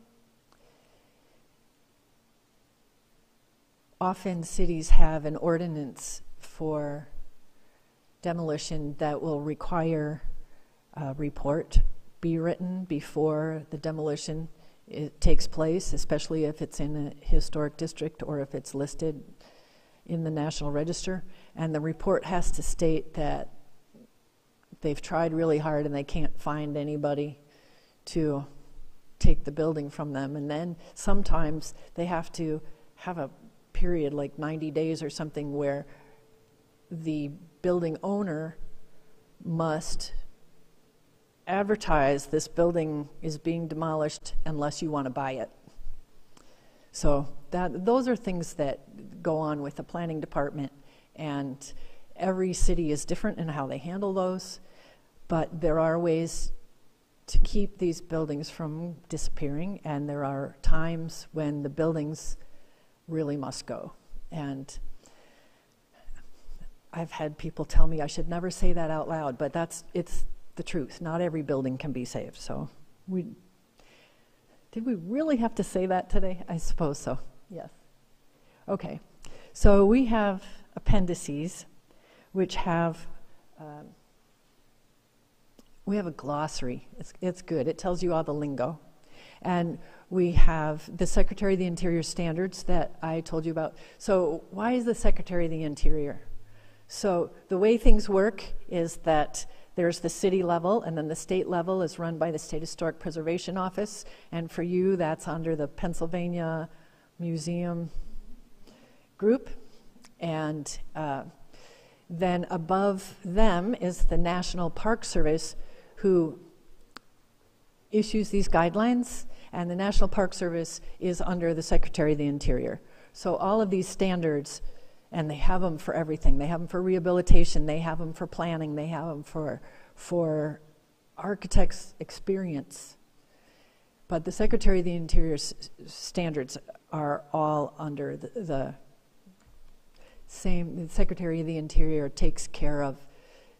Often, cities have an ordinance for demolition that will require a report be written before the demolition it takes place, especially if it's in a historic district or if it's listed in the National Register. And the report has to state that they've tried really hard and they can't find anybody to take the building from them. And then sometimes they have to have a period like 90 days or something where the building owner must advertise this building is being demolished unless you want to buy it. So that those are things that go on with the planning department and every city is different in how they handle those, but there are ways to keep these buildings from disappearing and there are times when the buildings really must go. And I've had people tell me I should never say that out loud, but that's it's the truth. Not every building can be saved. So we did we really have to say that today? I suppose so. Yes. Okay, so we have appendices which have, um, we have a glossary. It's, it's good, it tells you all the lingo. And we have the Secretary of the Interior standards that I told you about. So, why is the Secretary of the Interior? So, the way things work is that there's the city level, and then the state level is run by the State Historic Preservation Office. And for you, that's under the Pennsylvania Museum Group. And uh, then above them is the National Park Service, who issues these guidelines, and the National Park Service is under the Secretary of the Interior. So all of these standards, and they have them for everything. They have them for rehabilitation, they have them for planning, they have them for, for architects' experience. But the Secretary of the Interior standards are all under the, the same, the Secretary of the Interior takes care of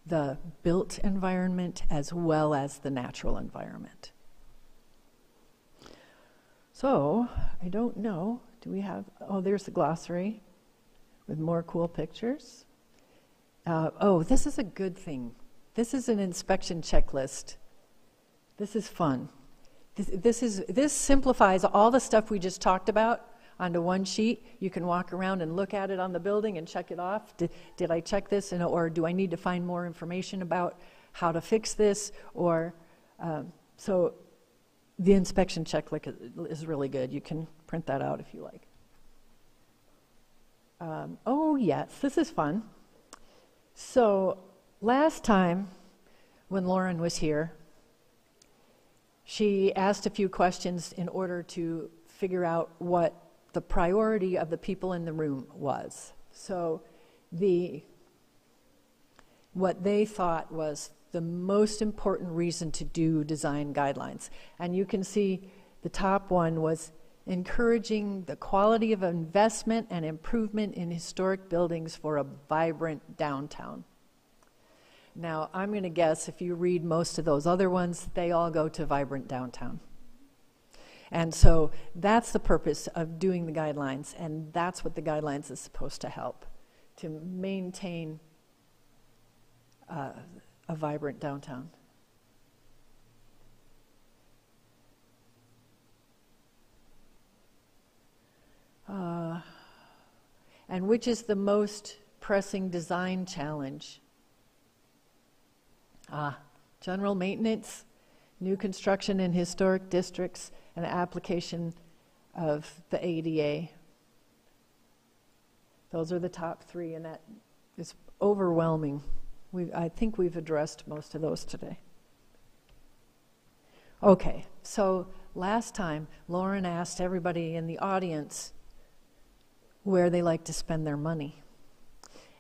the built environment as well as the natural environment. So, I don't know. Do we have? Oh, there's the glossary with more cool pictures. Uh, oh, this is a good thing. This is an inspection checklist. This is fun. This, this, is, this simplifies all the stuff we just talked about onto one sheet. You can walk around and look at it on the building and check it off. Did, did I check this? And, or do I need to find more information about how to fix this? Or um, so the inspection checklist is really good. You can print that out if you like. Um, oh, yes, this is fun. So last time when Lauren was here, she asked a few questions in order to figure out what the priority of the people in the room was. So the what they thought was the most important reason to do design guidelines. And you can see the top one was encouraging the quality of investment and improvement in historic buildings for a vibrant downtown. Now, I'm going to guess if you read most of those other ones, they all go to vibrant downtown. And so that's the purpose of doing the guidelines, and that's what the guidelines is supposed to help to maintain uh, a vibrant downtown. Uh, and which is the most pressing design challenge? Ah, general maintenance, new construction in historic districts, application of the ADA. Those are the top three, and that is overwhelming. We, I think we've addressed most of those today. Okay, so last time Lauren asked everybody in the audience where they like to spend their money.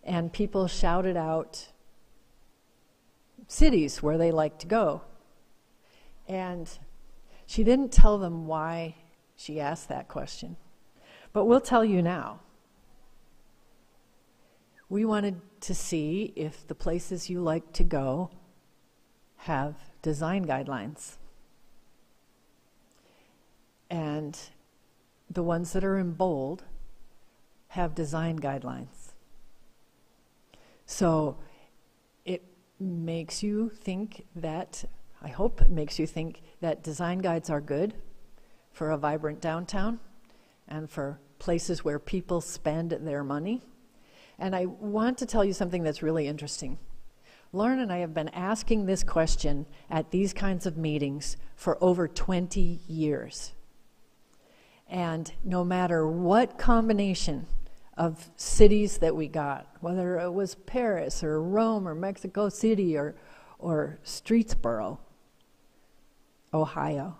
And people shouted out cities where they like to go. And she didn't tell them why she asked that question. But we'll tell you now. We wanted to see if the places you like to go have design guidelines. And the ones that are in bold have design guidelines. So it makes you think that, I hope it makes you think that design guides are good for a vibrant downtown and for places where people spend their money. And I want to tell you something that's really interesting. Lauren and I have been asking this question at these kinds of meetings for over 20 years. And no matter what combination of cities that we got, whether it was Paris or Rome or Mexico City or, or Streetsboro, Ohio,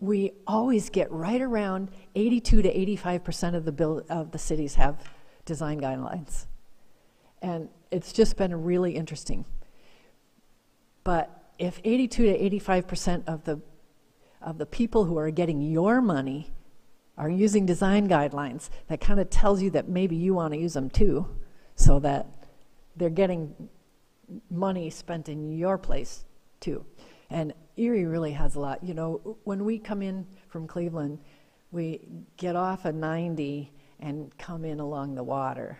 we always get right around 82 to 85 percent of the build, of the cities have design guidelines, and it's just been really interesting. But if 82 to 85 percent of the of the people who are getting your money are using design guidelines, that kind of tells you that maybe you want to use them too, so that they're getting money spent in your place too. And Erie really has a lot. You know, when we come in from Cleveland, we get off a 90 and come in along the water.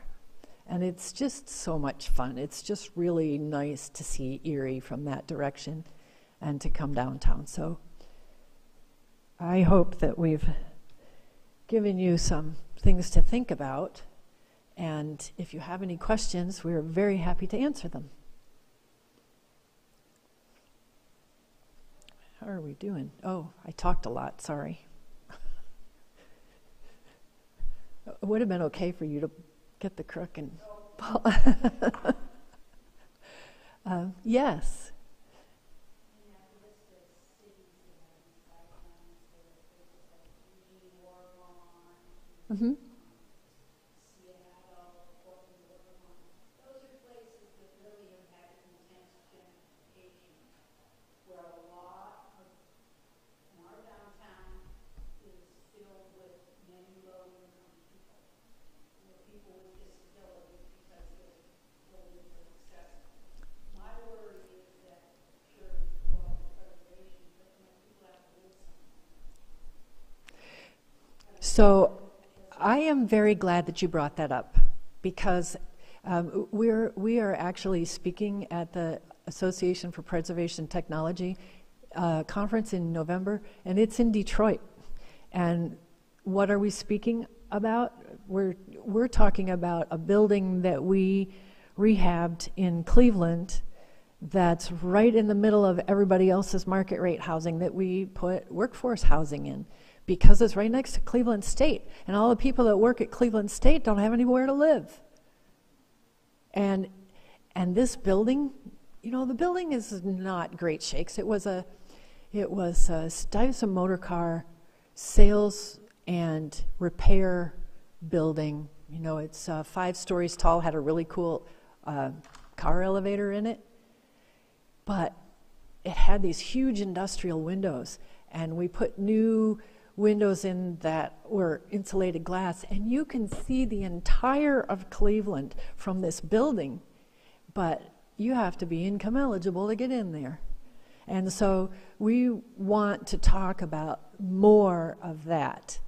And it's just so much fun. It's just really nice to see Erie from that direction and to come downtown. So I hope that we've given you some things to think about. And if you have any questions, we're very happy to answer them. How are we doing? Oh, I talked a lot, sorry. it would have been okay for you to get the crook and pull. uh, yes. Mm-hmm. So I am very glad that you brought that up because um, we're, we are actually speaking at the Association for Preservation Technology uh, conference in November, and it's in Detroit. And what are we speaking about? We're, we're talking about a building that we rehabbed in Cleveland that's right in the middle of everybody else's market rate housing that we put workforce housing in because it's right next to Cleveland State. And all the people that work at Cleveland State don't have anywhere to live. And, and this building, you know, the building is not great shakes. It was a, it was a Stuyvesant Motor Car sales and repair building. You know, it's uh, five stories tall, had a really cool uh, car elevator in it. But it had these huge industrial windows, and we put new windows in that were insulated glass, and you can see the entire of Cleveland from this building, but you have to be income eligible to get in there. And so we want to talk about more of that.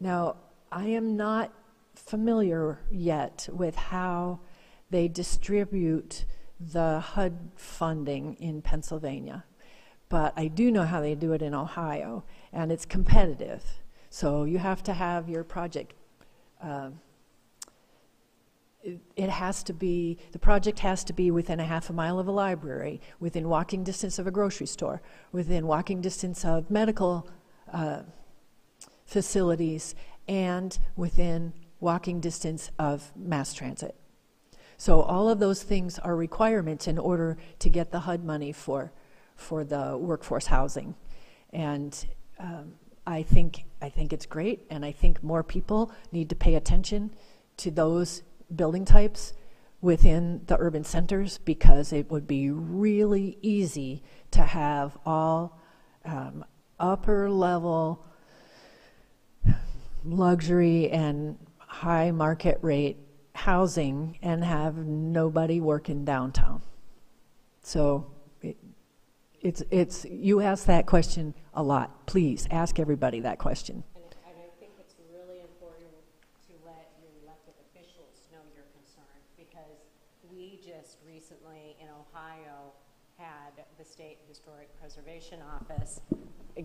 Now, I am not familiar yet with how they distribute the HUD funding in Pennsylvania, but I do know how they do it in Ohio and it's competitive. So you have to have your project. Uh, it, it has to be, the project has to be within a half a mile of a library, within walking distance of a grocery store, within walking distance of medical uh, facilities, and within walking distance of mass transit. So all of those things are requirements in order to get the HUD money for, for the workforce housing. And um, I think I think it's great, and I think more people need to pay attention to those building types within the urban centers because it would be really easy to have all um, upper level luxury and high market rate housing and have nobody working downtown. So it's, it's, you ask that question a lot. Please ask everybody that question. And, and I think it's really important to let your elected officials know your concern because we just recently in Ohio had the State Historic Preservation Office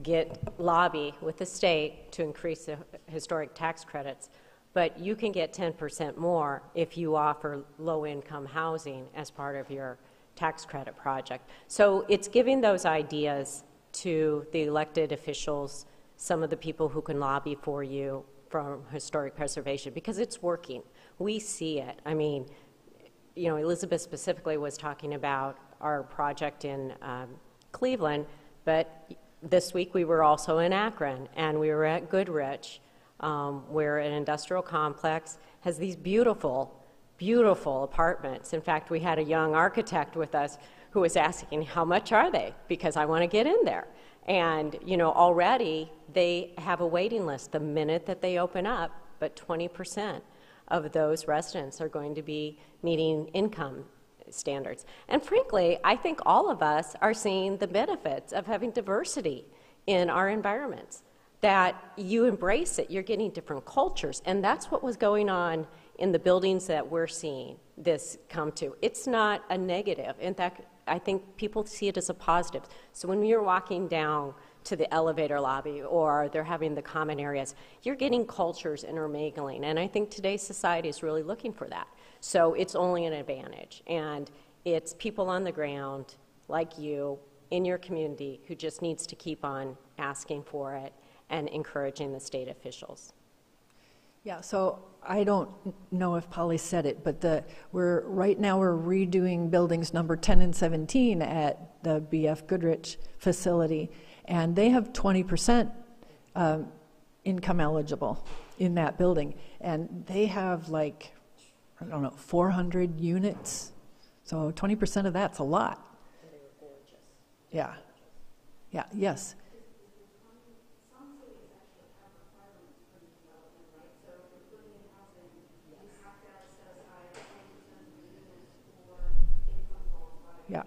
get lobby with the state to increase the historic tax credits. But you can get 10% more if you offer low income housing as part of your tax credit project. So it's giving those ideas to the elected officials, some of the people who can lobby for you from historic preservation, because it's working. We see it. I mean, you know, Elizabeth specifically was talking about our project in um, Cleveland, but this week we were also in Akron, and we were at Goodrich, um, where an industrial complex has these beautiful beautiful apartments. In fact, we had a young architect with us who was asking, How much are they? Because I want to get in there. And, you know, already they have a waiting list the minute that they open up, but 20% of those residents are going to be meeting income standards. And frankly, I think all of us are seeing the benefits of having diversity in our environments. that you embrace it. You're getting different cultures. And that's what was going on in the buildings that we're seeing this come to. It's not a negative. In fact, I think people see it as a positive. So when you're walking down to the elevator lobby or they're having the common areas, you're getting cultures intermingling. And I think today's society is really looking for that. So it's only an advantage. And it's people on the ground like you in your community who just needs to keep on asking for it and encouraging the state officials. Yeah, so I don't know if Polly said it, but the, we're, right now we're redoing buildings number 10 and 17 at the BF Goodrich facility, and they have 20% um, income eligible in that building. And they have like, I don't know, 400 units. So 20% of that's a lot. Yeah. Yeah, yes. Yeah.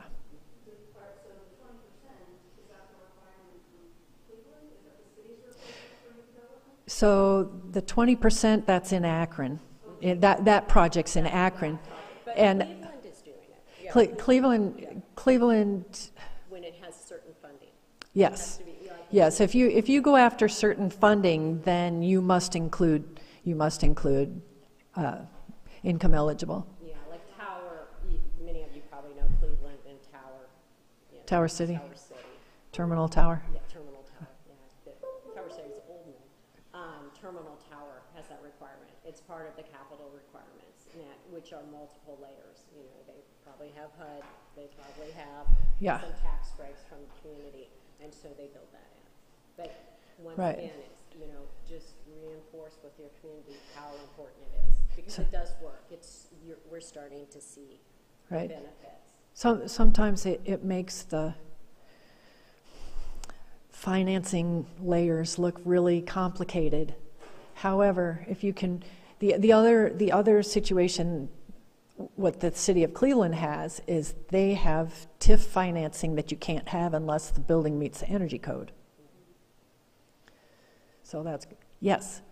So the 20% that's in Akron, that, that project's in Akron. But And Cleveland is doing it. Yeah, Cle- Cleveland, Cleveland, when it has certain funding. yes. be Yes, if you, if you go after certain funding, then you must include, you must include uh, income eligible. Yeah, like Tower, y- many of you probably know Cleveland and Tower. you know, Tower City. Tower City, Terminal Tower. yeah, Terminal Tower, yeah. the- Tower City's old name. Um, Terminal Tower has that requirement. It's part of the capital requirements, and that- which are multiple layers. You know, they probably have HUD, they probably have Yeah. some tax breaks from the community, and so they build that in. But once Right. again, it's, you know, just reinforce with your community how important it is, because So- it does work. It's, you're, we're starting to see the Right. benefits. Some, sometimes it, it makes the financing layers look really complicated. However, if you can, the, the other, the other situation, what the city of Cleveland has is they have TIF financing that you can't have unless the building meets the energy code. So that's, yes.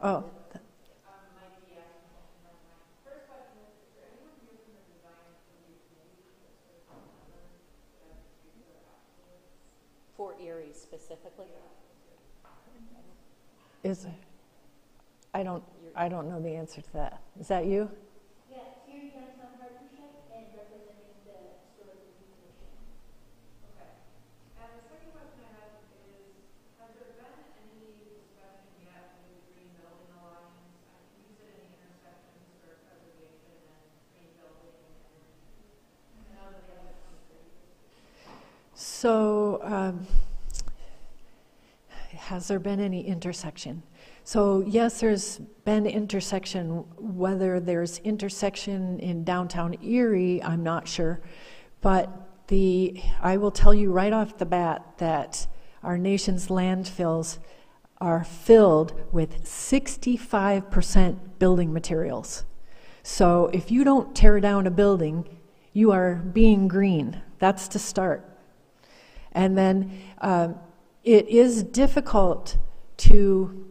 Oh, specifically? is, I don't, I don't know the answer to that. Is that you? Yeah, Erie Downtown Partnership and representing the Historic Review Commission. Okay. And the second question I have is, has there been any discussion yet with the Green Building Alliance? I think you said any intersections for preservation and green building and, and other the other countries. So, um, has there been any intersection? So, yes, there's been intersection. Whether there's intersection in downtown Erie, I'm not sure. But the, I will tell you right off the bat that our nation's landfills are filled with 65% building materials. So, if you don't tear down a building, you are being green. That's to start. And then um, it is difficult to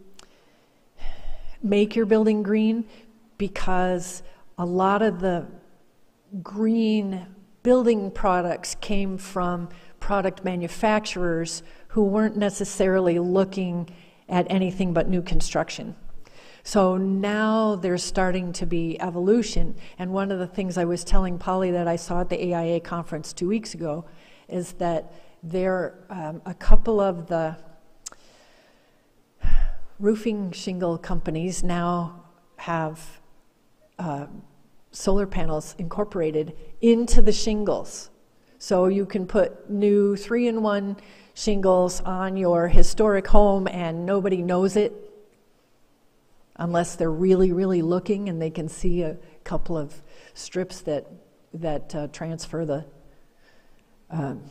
make your building green because a lot of the green building products came from product manufacturers who weren't necessarily looking at anything but new construction. So now there's starting to be evolution. And one of the things I was telling Polly that I saw at the AIA conference two weeks ago is that there um, a couple of the roofing shingle companies now have uh, solar panels incorporated into the shingles. So you can put new three in one shingles on your historic home and nobody knows it unless they're really, really looking and they can see a couple of strips that, that uh, transfer the, um,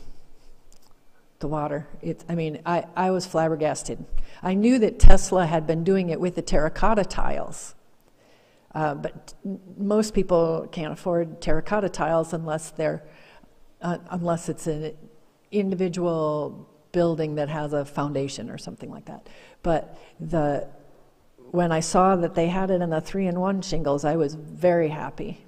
the water. It, I mean, I, I was flabbergasted. I knew that Tesla had been doing it with the terracotta tiles, uh, but most people can't afford terracotta tiles unless they're uh, unless it's an individual building that has a foundation or something like that. But the, when I saw that they had it in the three-in-one shingles, I was very happy.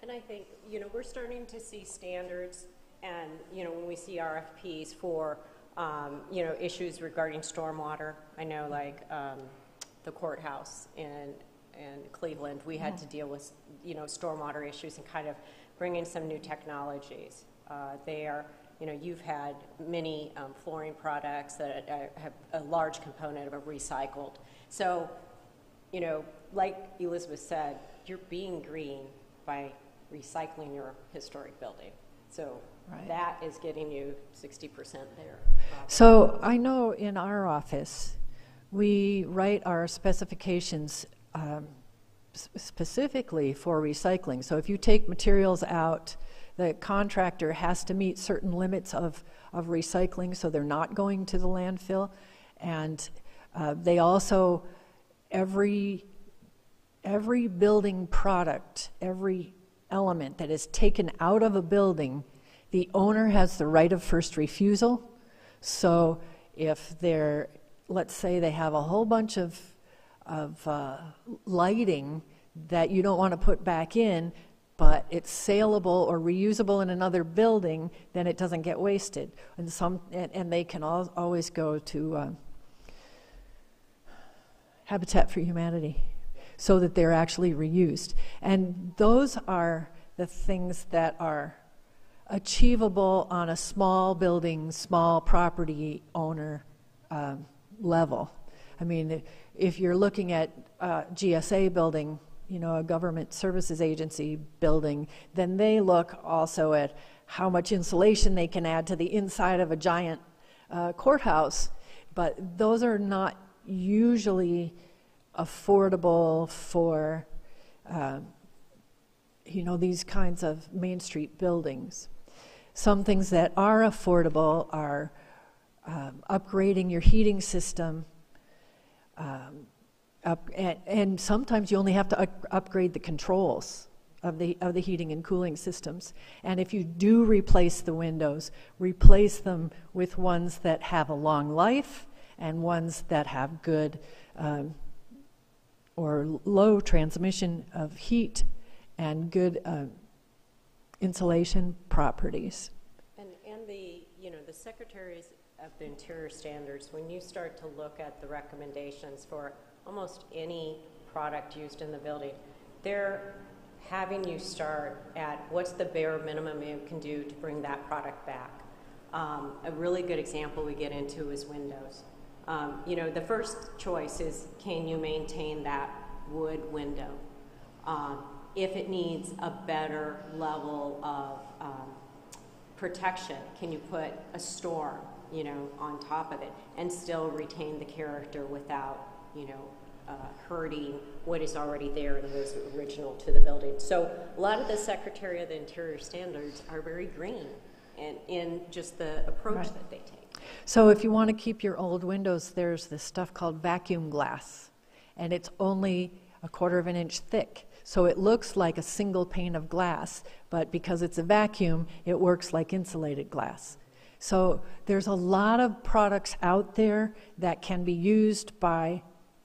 And I think, you know, we're starting to see standards and, you know, when we see RFPs for, um, you know, issues regarding stormwater, I know like um, the courthouse in, in Cleveland, we had to deal with, you know, stormwater issues and kind of bring in some new technologies. Uh, They are, you know, you've had many um, flooring products that uh, have a large component of a recycled. So, you know, like Elizabeth said, you're being green by recycling your historic building. So Right. that is getting you 60% there. So I know in our office, we write our specifications um, specifically for recycling. So if you take materials out, the contractor has to meet certain limits of, of recycling, so they're not going to the landfill. And uh, they also, every, every building product, every element that is taken out of a building, the owner has the right of first refusal. So if they're, let's say they have a whole bunch of, of uh, lighting that you don't want to put back in, but it's saleable or reusable in another building, then it doesn't get wasted. And some, and, and they can al- always go to uh, Habitat for Humanity so that they're actually reused. And those are the things that are achievable on a small building, small property owner um, level. I mean, if you're looking at uh, GSA building, you know, a government services agency building, then they look also at how much insulation they can add to the inside of a giant uh, courthouse. But those are not usually affordable for, uh, you know, these kinds of Main Street buildings. Some things that are affordable are um, upgrading your heating system. Um, up, and, and sometimes you only have to up- upgrade the controls of the, of the heating and cooling systems. And if you do replace the windows, replace them with ones that have a long life and ones that have good um, or low transmission of heat and good uh, insulation properties. And, and the, you know, the secretaries of the interior standards, when you start to look at the recommendations for almost any product used in the building, they're having you start at what's the bare minimum you can do to bring that product back. Um, a really good example we get into is windows. Um, you know, the first choice is can you maintain that wood window? Um, if it needs a better level of um, protection, can you put a storm, you know, on top of it and still retain the character without, you know, uh, hurting what is already there and was original to the building? So a lot of the Secretary of the Interior standards are very green and in just the approach Right. that they take. So if you want to keep your old windows, there's this stuff called vacuum glass, and it's only a quarter of an inch thick. So it looks like a single pane of glass, but because it's a vacuum, it works like insulated glass. So there's a lot of products out there that can be used by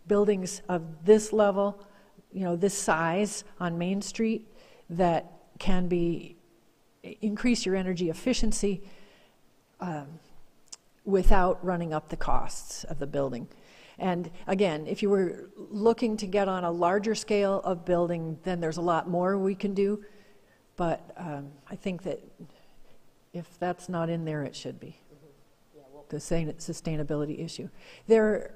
buildings of this level, you know, this size on Main Street that can be increase your energy efficiency um, without running up the costs of the building. And again, if you were looking to get on a larger scale of building, then there's a lot more we can do. But um, I think that if that's not in there, it should be. Yeah. Well, The sustainability issue. There,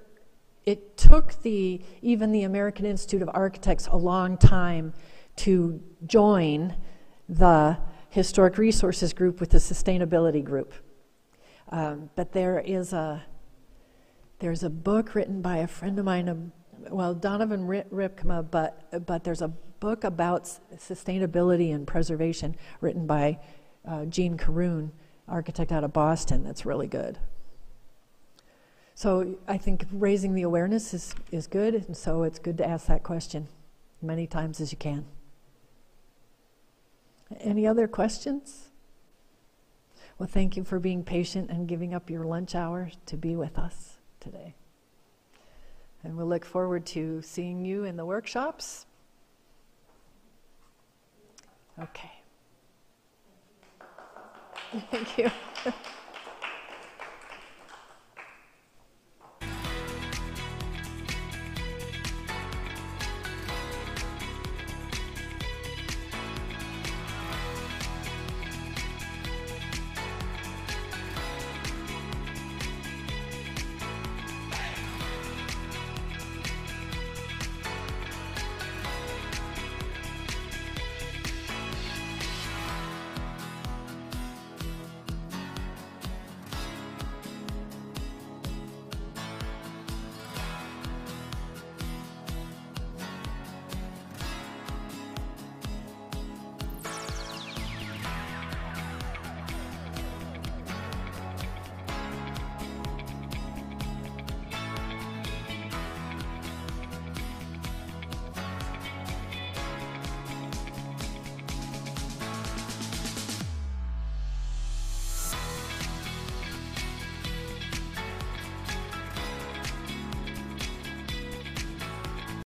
it took the even the American Institute of Architects a long time to join the historic resources group with the sustainability group. Um, but there is a there's a book written by a friend of mine, well, Donovan Rip- Rypkema, but but there's a book about sustainability and preservation written by uh, Jean Carroon, architect out of Boston. That's really good. So I think raising the awareness is, is good, and so it's good to ask that question many times as you can. Any other questions? Well, thank you for being patient and giving up your lunch hour to be with us today. And we'll look forward to seeing you in the workshops. Okay. Thank you.